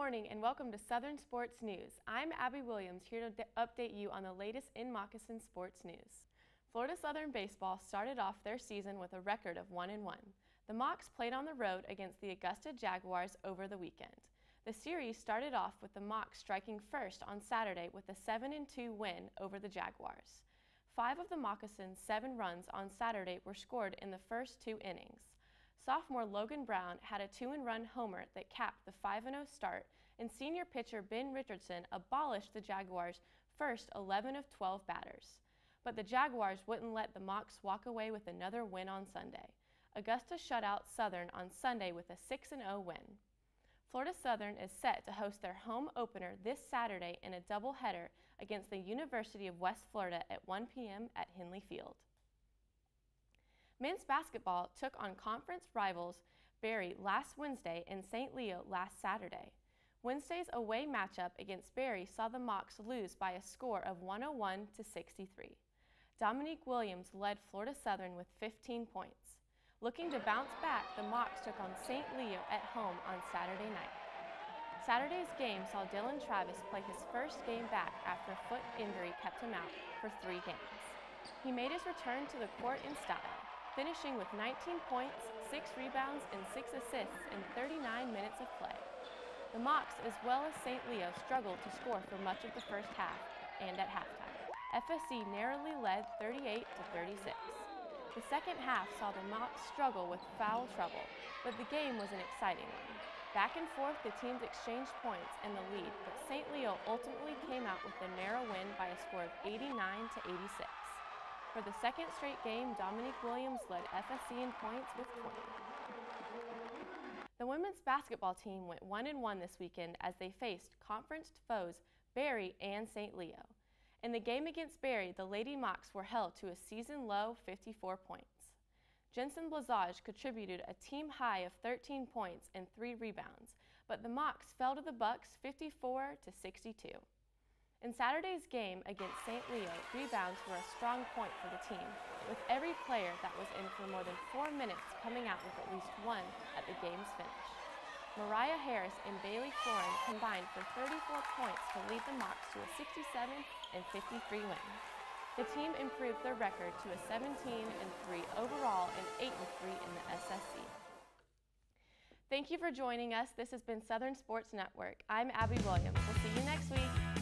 morning and welcome to Southern Sports News. I'm Abby Williams here to update you on the latest in moccasin sports news. Florida Southern Baseball started off their season with a record of 1-1. The Mocs played on the road against the Augusta Jaguars over the weekend. The series started off with the Mocs striking first on Saturday with a 7-2 win over the Jaguars. Five of the Moccasins' seven runs on Saturday were scored in the first two innings. Sophomore Logan Brown had a two-and-run homer that capped the 5-0 start, and senior pitcher Ben Richardson abolished the Jaguars' first 11 of 12 batters. But the Jaguars wouldn't let the Mocs walk away with another win on Sunday. Augusta shut out Southern on Sunday with a 6-0 win. Florida Southern is set to host their home opener this Saturday in a doubleheader against the University of West Florida at 1 p.m. at Henley Field. Men's basketball took on conference rivals Barry last Wednesday and St. Leo last Saturday. Wednesday's away matchup against Barry saw the Mocs lose by a score of 101 to 63. Dominique Williams led Florida Southern with 15 points. Looking to bounce back, the Mocs took on St. Leo at home on Saturday night. Saturday's game saw Dylan Travis play his first game back after a foot injury kept him out for three games. He made his return to the court in style, finishing with 19 points, 6 rebounds, and 6 assists in 39 minutes of play. The Mocs, as well as St. Leo, struggled to score for much of the first half and at halftime. FSC narrowly led 38 to 36. The second half saw the Mocs struggle with foul trouble, but the game was an exciting one. Back and forth, the teams exchanged points in the lead, but St. Leo ultimately came out with a narrow win by a score of 89 to 86. For the second straight game, Dominique Williams led FSC in points with 20. The women's basketball team went 1-1 this weekend as they faced conference foes Barry and St. Leo. In the game against Barry, the Lady Mocs were held to a season-low 54 points. Jensen Blazage contributed a team high of 13 points and 3 rebounds, but the Mocs fell to the Bucks 54 to 62. In Saturday's game against St. Leo, rebounds were a strong point for the team, with every player that was in for more than four minutes coming out with at least one at the game's finish. Mariah Harris and Bailey Florin combined for 34 points to lead the Mocs to a 67 and 53 win. The team improved their record to a 17 and 3 overall and 8 and 3 in the SSC. Thank you for joining us. This has been Southern Sports Network. I'm Abby Williams. We'll see you next week.